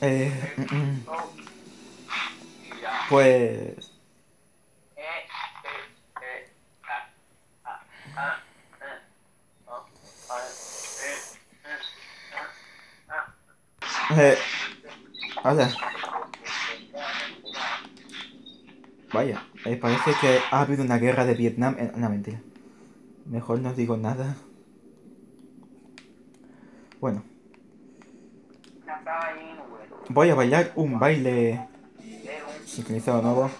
Eh, pues... Eh, hola. Vaya, eh, parece que ha habido una guerra de Vietnam. Eh, no, mentira. Mejor no digo nada. Bueno. Voy a bailar un baile sincronizado nuevo.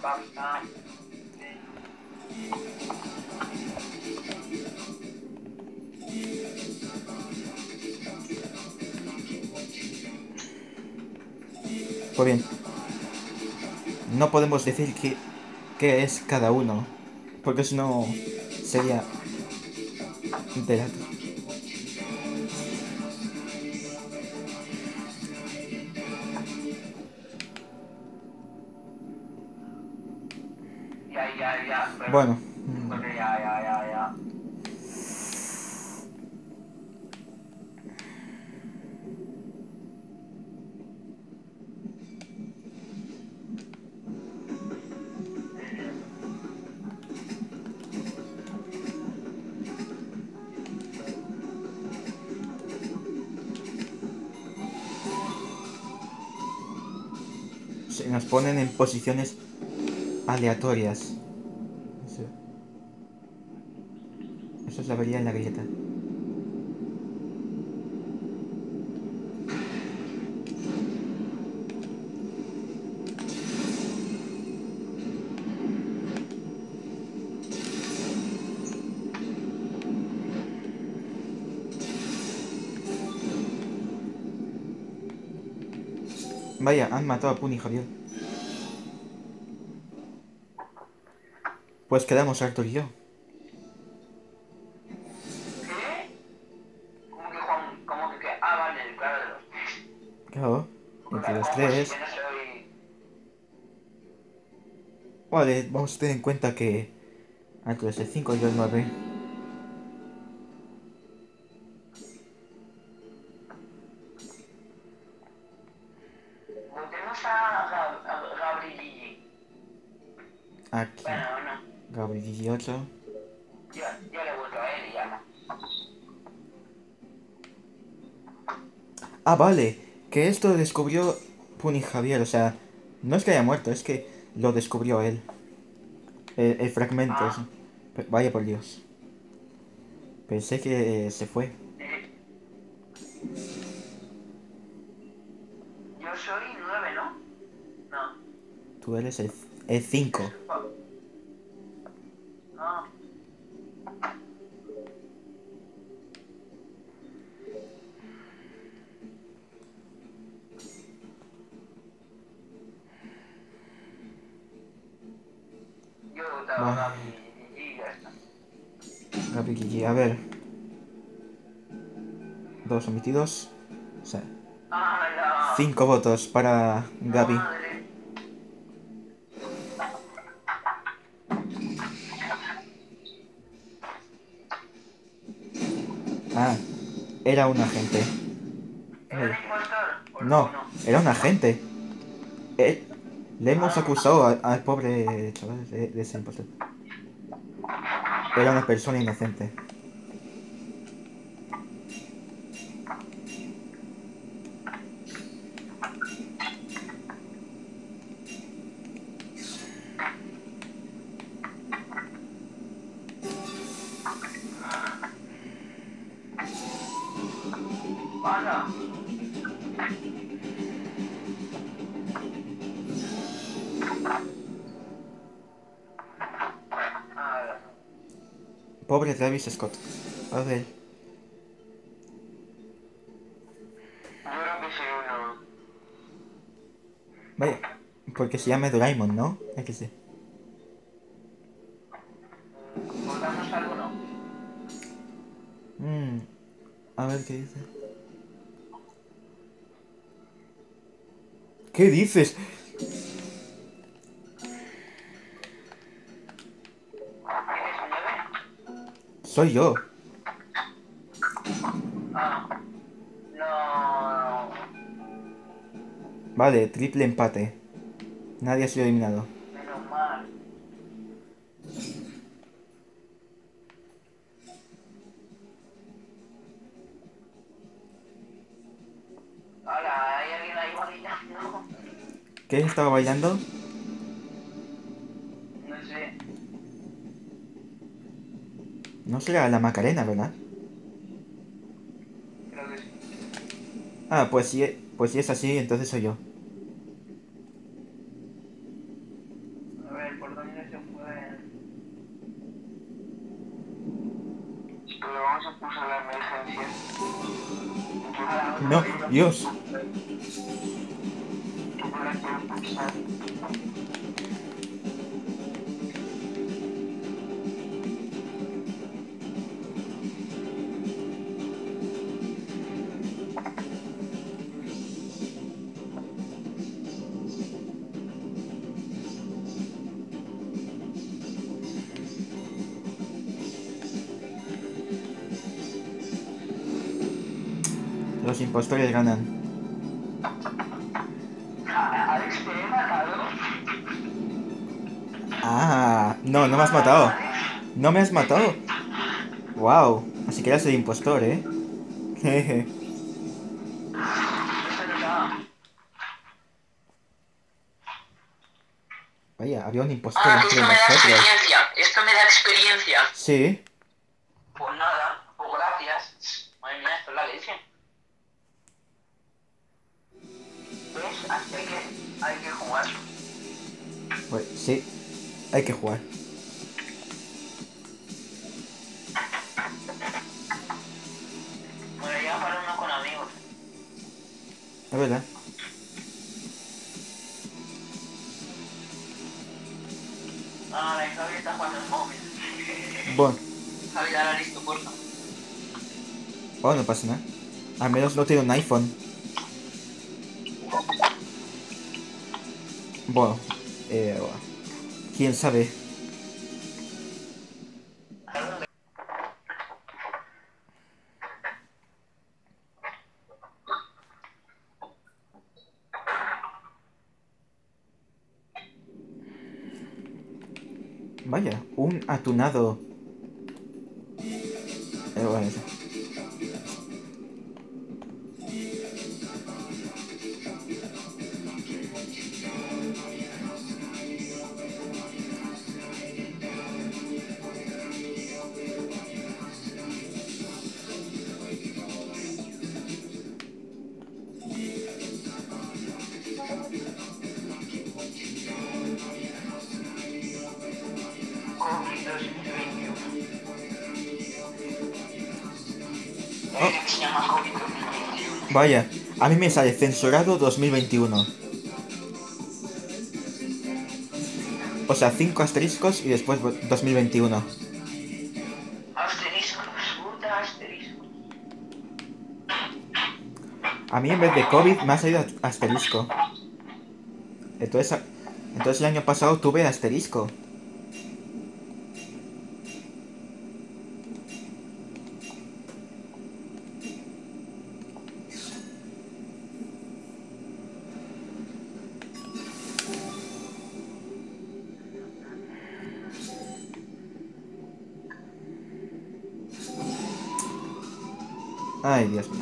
Pues bien. No podemos decir que, que es cada uno. Porque si no sería delato. Bueno. Se nos ponen en posiciones aleatorias. Vaya, han matado a Puni Javier. Pues quedamos Arthur y yo. ¿Qué? ¿Cómo que Juan? ¿Cómo que qué? Ah, vale, claro, de los Claro, entre los tres. Vale, vamos a tener en cuenta que Arthur es el 5 y yo el 9. Gabriel 18. Yo, yo le voto a él y ya no. Ah, vale, que esto descubrió Puni Javier, o sea, no es que haya muerto, es que lo descubrió él. El, el fragmento, Ah. Vaya por Dios. Pensé que eh, se fue. Yo soy nueve, ¿no? No. Tú eres el 5. A ver. Dos omitidos. O cinco votos para Gaby. Ah, era un agente. ¿Era un impostor? ¿O No, era un agente. Eh, le hemos acusado al pobre chaval de, de ser impostor. Era una persona inocente. ¡Hala! Pobre Travis Scott. A ver. Vaya. Porque se llama Doraemon, ¿no? Hay que sé. ¿Votamos al uno? Mm, a ver qué dice. ¿Qué dices? Soy yo. Ah. No. Vale, triple empate. Nadie ha sido eliminado. Bailando? ¿Qué estaba bailando? No sé. No será la Macarena, ¿verdad? Creo que sí. Ah, pues si, pues si es así, entonces soy yo. Impostores ganan. Alex, te he matado. Ah, no, no me has matado. No me has matado. Wow, así que eres el impostor, ¿eh? Jeje. Vaya, había un impostor Ah, entre esto me da nosotros. experiencia. Esto me da experiencia. Sí, hay que, jugar. pues sí. Hay que jugar. Bueno, ya para uno con amigos. Es verdad. Ah, la Javi está jugando el móvil. Bueno, Javi, ahora listo, porfa. oh, no pasa nada. Al menos no tiene un iPhone. Bueno, eh, quién sabe. Vaya, un atunado. Vaya, a mí me sale censurado 2021. O sea, 5 asteriscos y después 2021. Asterisco, puta asterisco. A mí en vez de COVID me ha salido asterisco. Entonces, entonces el año pasado tuve asterisco. Ay.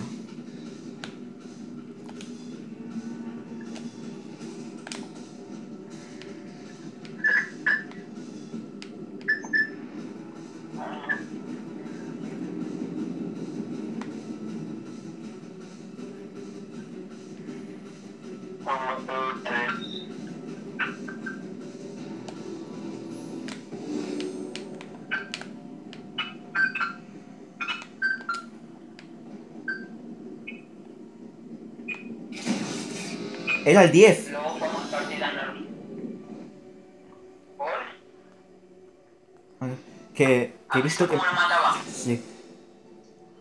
Era el 10. Luego jugamos partida normal. ¿Por? Que, que he ¿Has visto que... Sí.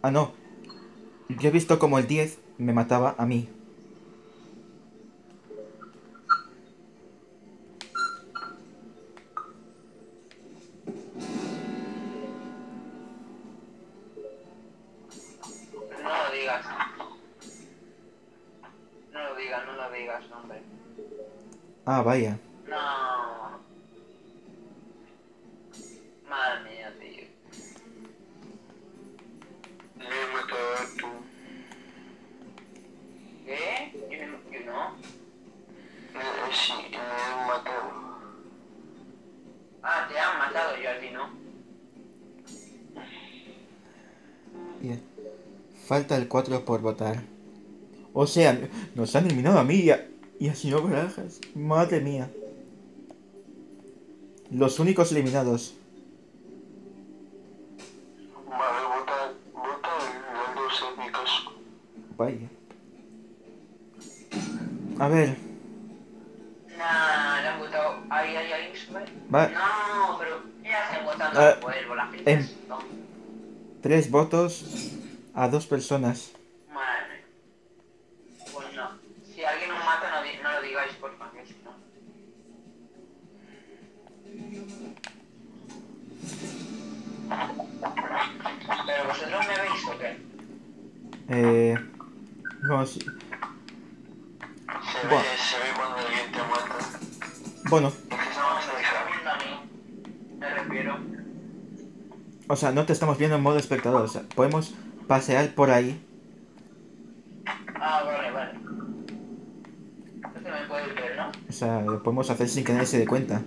Ah, no. Yo he visto como el 10 me mataba a mí. Vaya. No. Madre mía, tío. Le he matado a tú. ¿Qué? Yo no. Yo no. Eh, sí, me he matado. Ah, te han matado yo a ti, ¿no? Bien. Falta el 4 por votar. O sea, nos han eliminado a mí y a, y a señor Barajas. Madre mía. Los únicos eliminados. Vale, vota, vota mi caso. Vaya. A ver. Nah, le han votado ahí, ahí, ahí. Va. No, pero ya se votando Ah, al vuelvo, la gente. Tres votos a dos personas. Eh. No, sí. Se ve, se ve cuando alguien te mata. Bueno, o sea, no te estamos viendo en modo espectador. O sea, podemos pasear por ahí. Ah, vale, vale. Entonces me puedes ver, ¿no? O sea, lo podemos hacer sin que nadie se dé cuenta.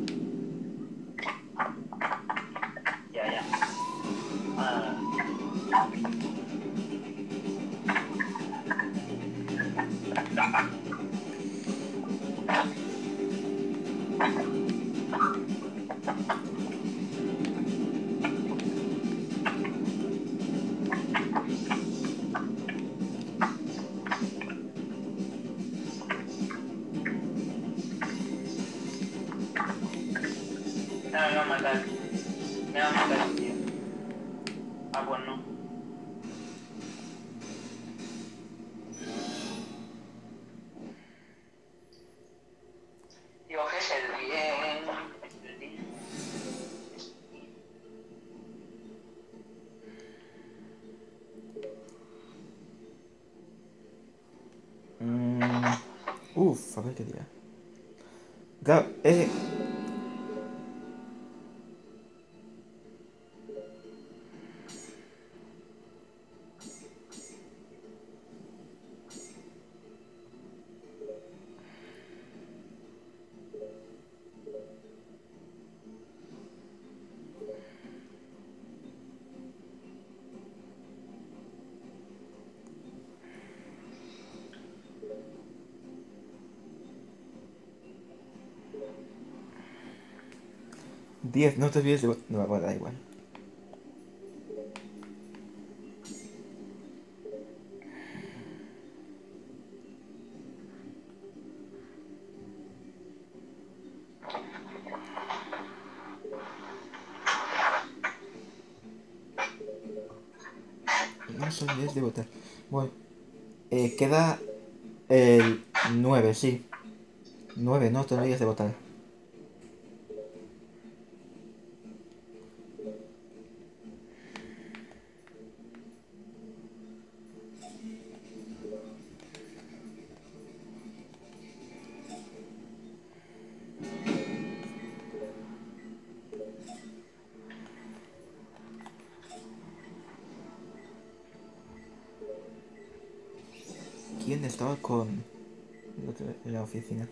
10, no te olvides de... No, bueno, da igual. No se olvides de votar. bueno Eh, queda el 9, sí. 9, no te olvides de votar. Estaba con la oficina?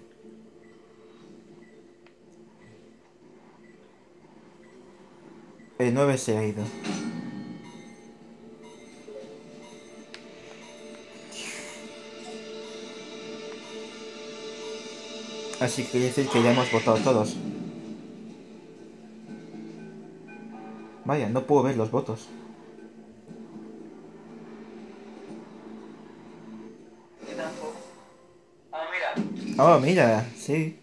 El 9 se ha ido. Así que decir que ya hemos votado todos. Vaya, no puedo ver los votos. Yo tampoco. Ah, mira. Oh, mira, sí.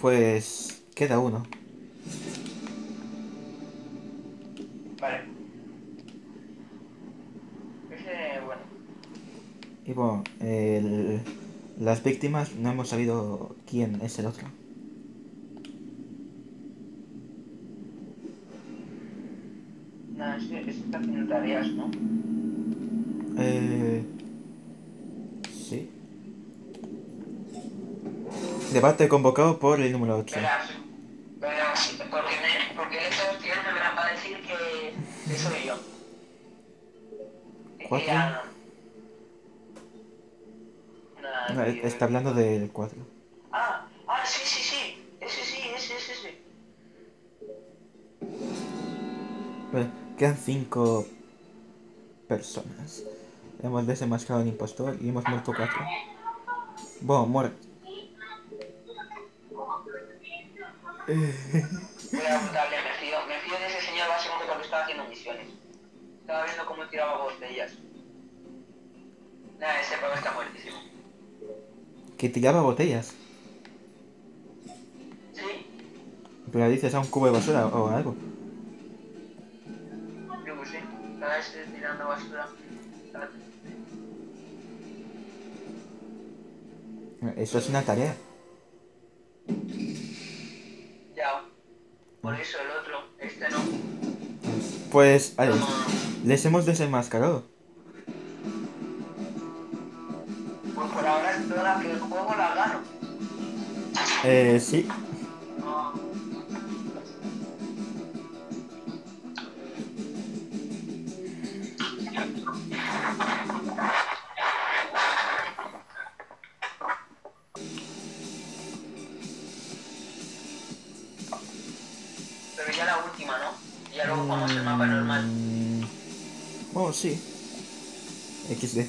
Pues queda uno. Vale. Ese, bueno. Y bueno, el- las víctimas no hemos sabido quién es el otro. Nada, ese, ese está haciendo tareas, ¿no? Eh, sí. Debate convocado por el número 8. Verás, verás, porque, me, porque estos tíos me verán para decir que, que soy yo. ¿Cuatro? no. Tío. está hablando del 4. Ah, ah, sí, sí, sí. Ese sí, ese, ese, ese. Bueno, quedan 5 personas. Hemos desenmascarado al impostor y hemos muerto 4. Bueno, muere. Voy a apuntarle, me fío, me fío de ese señor básicamente porque estaba haciendo misiones. Estaba viendo cómo tiraba botellas. Nada, ese pavo está muertísimo. Que tiraba botellas. ¿Sí? Pero dices a un cubo de basura o algo. Yo que sé. Cada vez estoy tirando basura. Eso es una tarea. Por eso el otro, este no. Pues, a ver, No, les hemos desenmascarado. Pues por ahora es toda la que el juego la gano. Eh, sí. XD.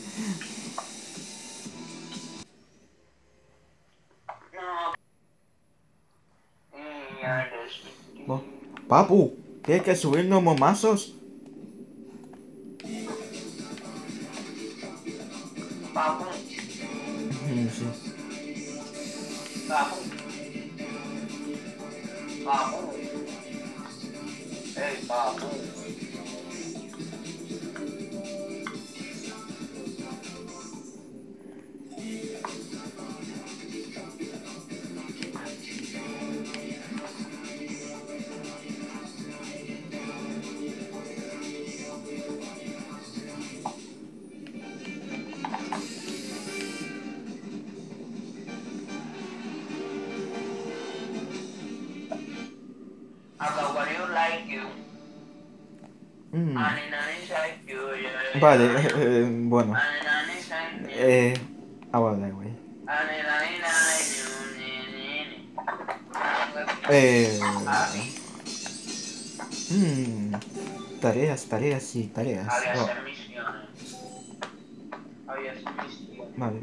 Papu, ¿tienes que subirnos momazos? Vale, eh, bueno. Eh, ahora like you, ni, ni, ni. Eh, Abi, mm, tareas, tareas y tareas. había Oh, misiones. Había misiones. vale.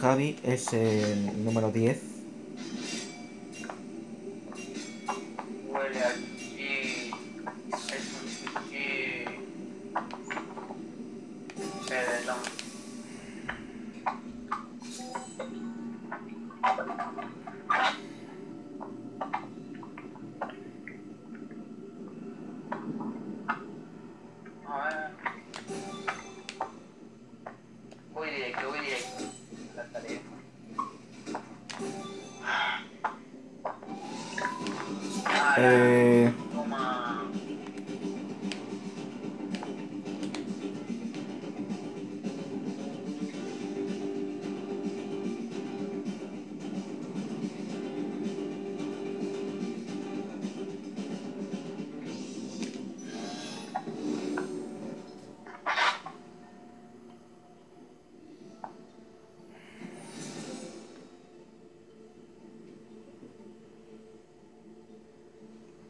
Javi es el número 10.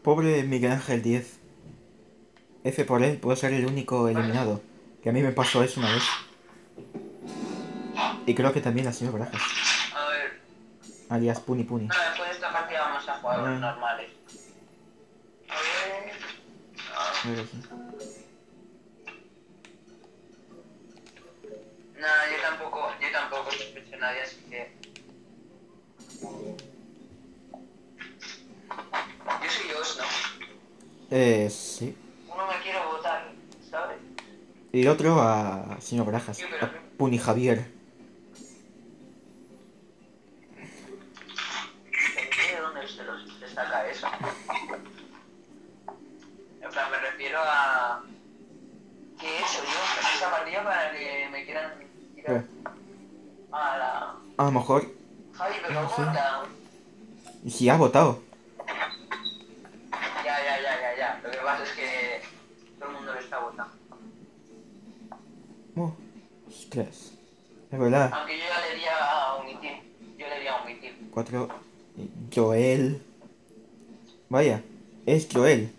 Pobre Miguel Ángel 10. F por él, puedo ser el único eliminado. Que a mí me pasó eso una vez. Y creo que también la señora Barajas. A ver. Alias Puni Puni. No, después de esta partida vamos a jugar Ah. normales. A ver. Ah, Creo Eh, sí. Uno me quiere votar, ¿sabes? Y otro a señor Barajas, sí, Puni Javier. Me refiero a... ¿Qué he hecho yo para que me quieran... Eh. A la... A lo mejor... Javi, pero no si has votado? Ostras. Es verdad. Aunque yo ya le diría a omitir. Yo le diría a omitir. Cuatro. Joel. Vaya, es Joel.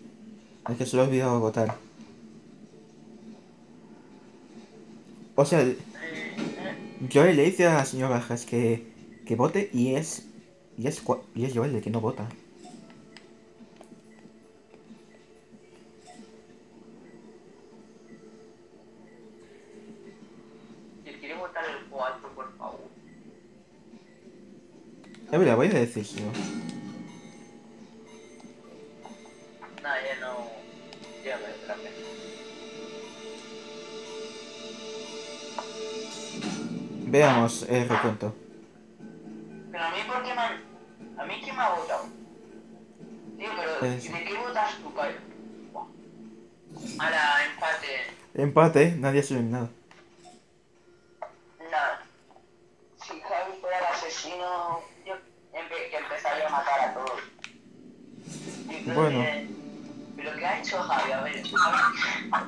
Es que se lo he olvidado votar. O sea, Joel le dice al señor Bajas que, que vote y es. Y es, y es Joel el que no vota. Es verdad, voy a decírselo. Nada, ya no. Ya me la pena. Veamos el recuento. Pero a mí, ¿por qué me han... ¿A mí quién me ha votado? Tío, pero Pues- ¿de qué votas tú, Caio? Ahora, empate. Empate, nadie ha eliminado. Nada.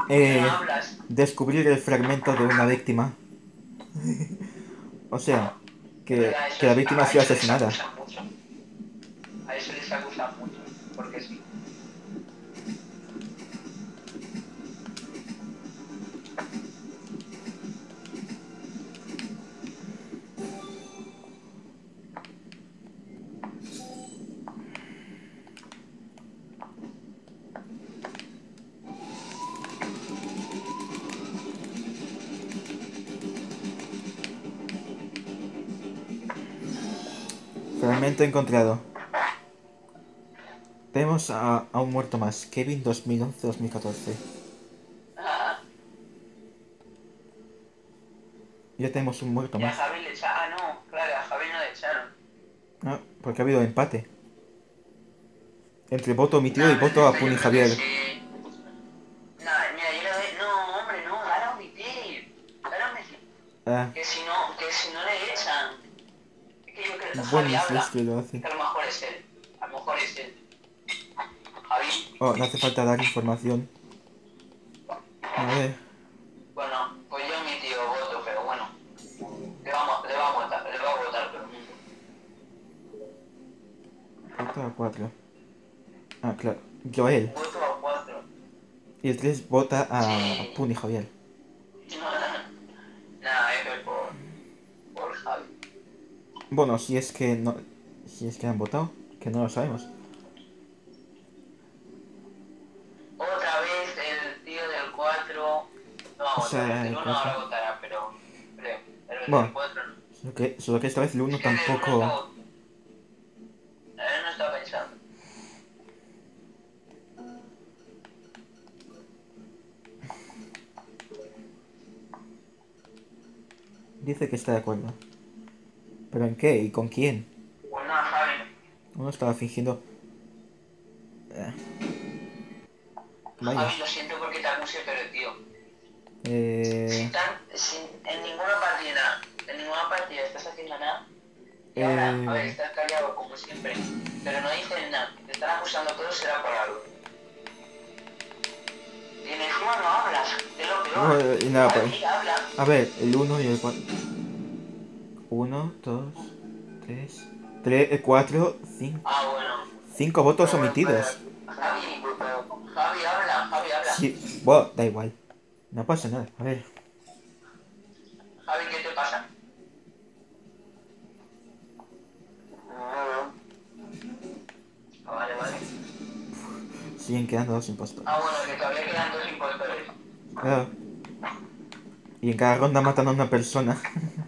Eh, descubrir el fragmento de una víctima. o sea, que, que la víctima ha sido asesinada. Fragmento encontrado. Tenemos a, a un muerto más. Kevin 2011-2014. Ah, Ya tenemos un muerto y a más. Javi le echaron. Ah, no, claro, a Javi no le echaron. Ah, porque ha habido empate. Entre voto omitido y Nah, voto a Puni Javier. que. Nah, mira, yo le doy. No, hombre, no, dale a omitir. Dale a omitir. Ah, Que si no, que si no le echan. Es Javi es habla. que lo hace. Que a lo mejor es él. A lo mejor es él. Javi, Oh, no hace falta dar información. A ver. bueno, pues yo mi tío voto, pero bueno. Le, vamos, le va a votar, le va a votar todo el mundo. Voto a 4. Ah, claro. Joel. Voto a cuatro. Y el 3 vota a Sí. Puni Javier. Bueno, si es que no. Si es que han votado, que no lo sabemos. Otra vez el tío del 4 no va a O sea, el el 1 cuatro. ahora votará, pero creo. Pero el Bueno. del 4 no. Solo que, solo que esta vez el 1 Es que el uno tampoco. no- no está pensando. Dice que está de acuerdo. ¿Pero en qué? ¿Y con quién? Pues nada, Javi. Uno estaba fingiendo. Eh. Vaya. Javi, lo siento porque te acusé, pero tío. Si, Eh. tan- si en ninguna partida, en ninguna partida estás haciendo nada, y ahora, a ver, Eh. estás callado como siempre, pero no dices nada, te están acusando todos, será por algo. Y encima no hablas, es lo No, peor. eh, y nada, Javi, pues. habla. A ver, el 1 y el 4. 1, 2, 3, 3, 4, 5. Ah, bueno. 5 votos omitidos. Javi, Javi, habla, Javi, habla. Sí, bueno, da igual. No pasa nada. A ver. Javi, ¿qué te pasa? Nada. Ah, vale, vale. Siguen quedando dos impostores. Ah, bueno, que todavía quedan dos impostores. Claro. Y en cada ronda matan a una persona.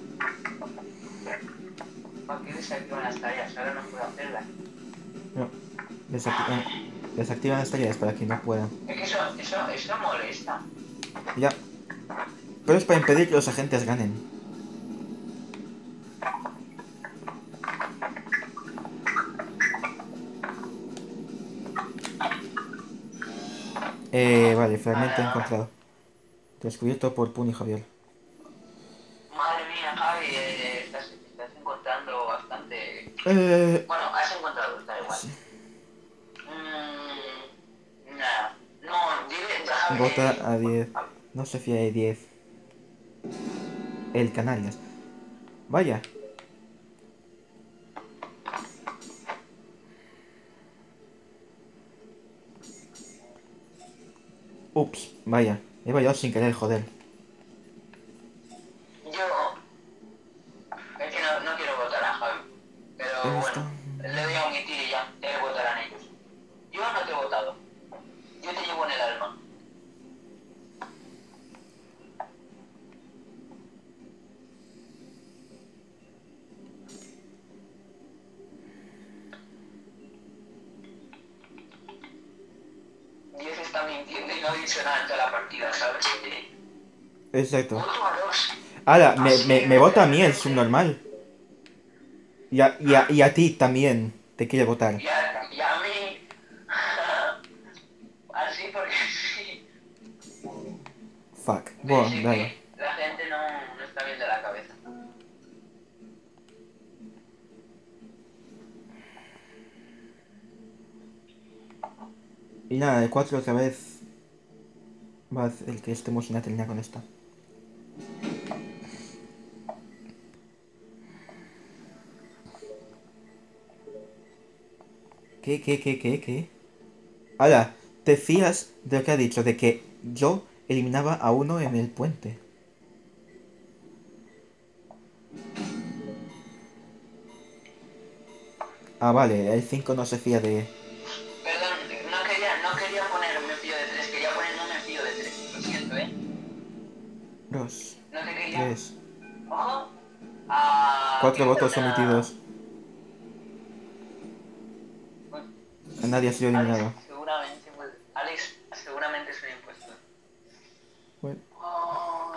Ey. desactivan las tareas, ahora no puedo hacerlas. No. Desactivan, desactivan las tareas para que no puedan. Es que eso, eso, eso molesta. Ya. Pero es para impedir que los agentes ganen. Eh, vale, fragmento encontrado. Descubierto por Puni Javier. Eh, Bueno, has encontrado, da igual. Sí. Mm, nada. No, dile, vota a 10. No se fía de 10. El Canarias. Vaya. Ups, vaya. He vallado sin querer, joder. Yo... Es que no, no quiero votar a Javi. Pero ¿Dónde bueno, le doy a omitir y ya, ya le votarán ellos. Yo no te he votado. Yo te llevo en el alma. Dios está mintiendo y no ha dicho nada en toda la partida, ¿sabes? Exacto. Voto a dos. Ahora, me, me, me vota a mí el subnormal. Y a, y, a, y a ti también te quiere votar. Y a, y a mí. Así porque sí. Fuck. Bueno, dale. La gente no, no está bien de la cabeza. Y nada, el 4 otra vez va el que estemos en la terminar con esta. ¿Qué, qué, qué, qué, qué? Ahora, ¿te fías de lo que ha dicho? De que yo eliminaba a uno en el puente. Ah, vale, el 5 no se fía de... Perdón, no quería, no quería poner me fío de tres, quería poner me fío de tres. Lo siento, ¿eh? Dos, No te quería. tres, Ojo. Ah, cuatro votos una- omitidos. Nadie ha sido eliminado. Alex, seguramente, pues, Alex, seguramente es un impuesto. Bueno, Oh,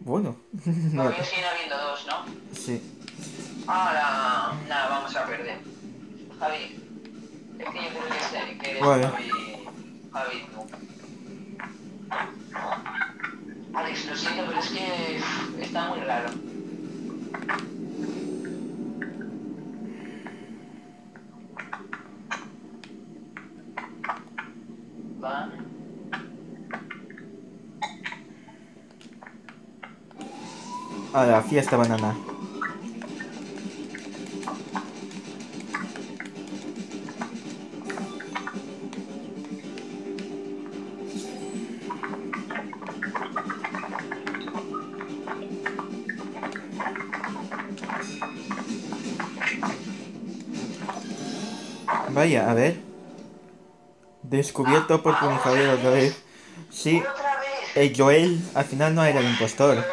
bueno. no, todavía siguen habiendo dos, ¿no? sí. Ahora, nada, vamos a perder. Javi, es que yo creo que, es, que eres Vale. Javi. Javi, no. Alex, lo siento, pero es que está muy raro. Va. A la fiesta banana. Vaya, a ver. Descubierto por otra vez. Sí, ¡Otra vez! el Joel al final no era el impostor.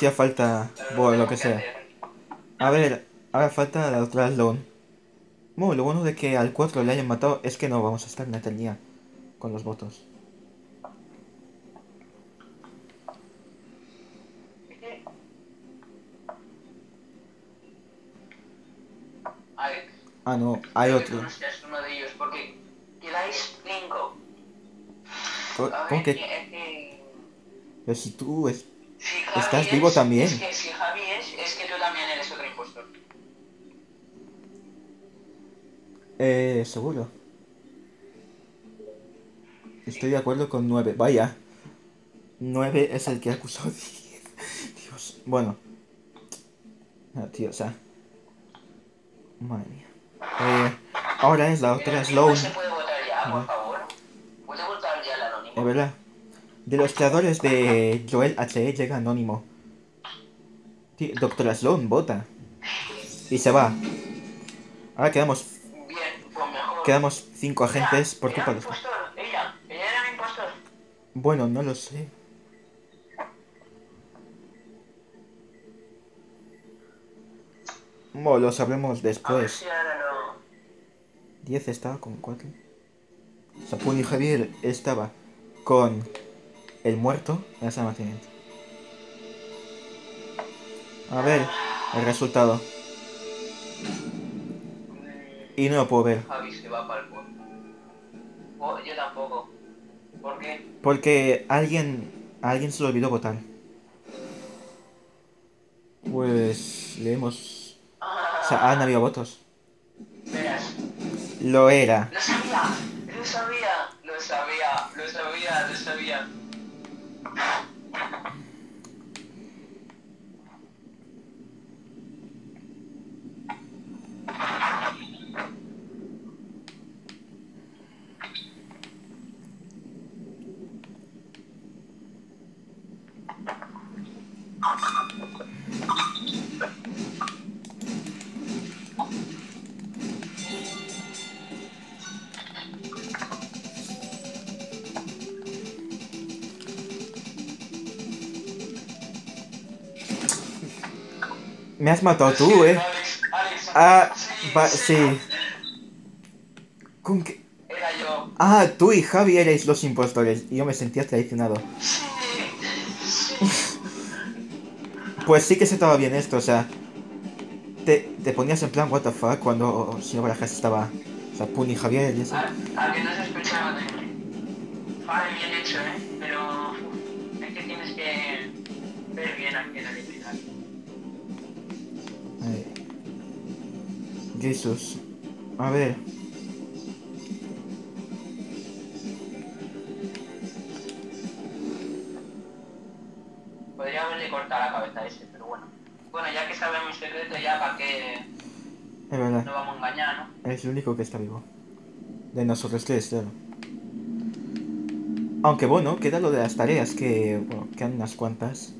Hacía falta. Lo que sea. A ver, ahora falta la otra Sloan. Bueno, lo bueno de que al 4 le hayan matado es que no vamos a estar en la eternidad con los votos. Alex, Ah, no, hay otro. tú no seas uno de ellos porque quedáis cinco. Co- A ¿Cómo que... Pero si tú es... Si Javi ¿Estás es- vivo también? Es que si Javi es, es que tú también eres otro impostor. Eh, seguro. Estoy de acuerdo con 9. Vaya. 9 es el que ha acusado 10. Dios. Bueno. Ah, tío, o sea. Madre mía. Eh, ahora es la otra Sloan. ¿no se puede votar ya, por favor? ¿Puede votar ya el anónimo? Es verdad. De los creadores de Joel H.E. llega Anónimo. Tío, Doctor Sloan vota. Y se va. Ahora quedamos, quedamos cinco agentes por culpa de. Bueno, no lo sé. Bueno, lo sabremos después. si ahora lo... 10 estaba con 4. Sapun y Javier estaba con el muerto en ese almacenamiento. A ver el resultado. Y no lo puedo ver. Javi se va para el. Oh, yo tampoco. ¿Por qué? Porque alguien. alguien se le olvidó votar. Pues leemos. Ah, O sea, han habido votos. verás. Lo era. Lo lo sabía, lo sabía, lo sabía, lo sabía. Me has matado tú, eh. Ah, sí, va, sí. ¿Con qué? Era yo. Ah, tú y Javi erais los impostores y yo me sentía traicionado. Pues sí que se estaba bien esto, o sea. Te, te ponías en plan, what the fuck, cuando señor Barajas estaba. O sea, Puni y Javier y eso. A, a que no se escuchaba de. Vale, bien hecho, ¿eh? Pero uf, es que tienes que ver bien a quién eliminar. Ay. Jesús. A ver. La cabeza ese, pero bueno. Bueno, ya que sabemos mi secreto, ya para qué Es verdad. nos vamos a engañar, ¿no? Es el único que está vivo. De nosotros tres, claro. Aunque bueno, queda lo de las tareas, que bueno, quedan unas cuantas.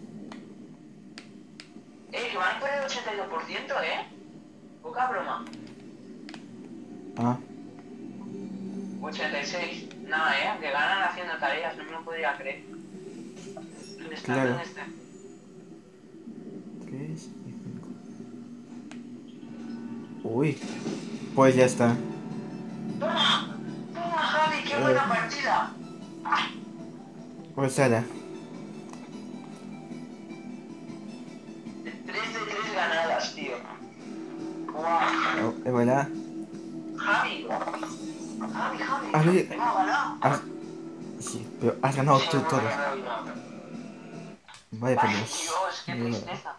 Eh, que van por el 82%, ¿eh? Poca broma. Ah, 86. Nada, ¿eh? Que ganan haciendo tareas, no me lo podría creer. ¿Dónde está? Claro. ¿Dónde está? 3 y 5. Uy, pues ya está. ¡Toma! ¡Toma, Javi! ¡Qué buena Eh. partida! Pues ahora. 3 de 3 ganadas, tío. ¡Guau! Oh, es verdad. Javi. Javi, Javi. Ver. Hemos ganado. Has... Sí, pero has ganado Sí, tú hemos todo. no. Vaya por Ay, Dios. Dios, qué tristeza.